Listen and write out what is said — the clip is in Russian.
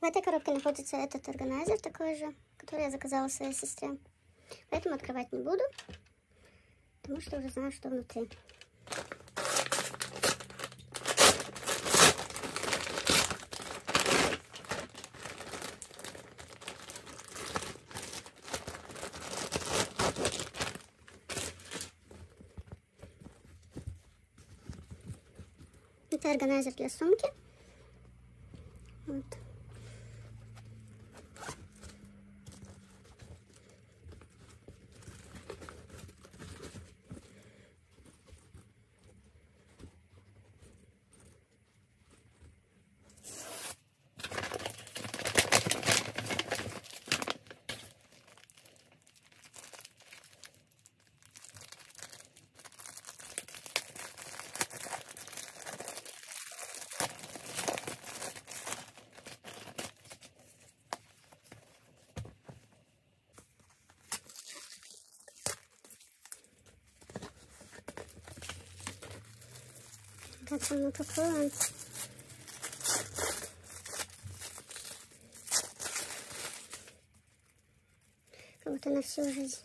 В этой коробке находится этот органайзер такой же, который я заказала своей сестре. Поэтому открывать не буду, потому что уже знаю, что внутри. Это органайзер для сумки. Как оно такое? Как будто на всю жизнь.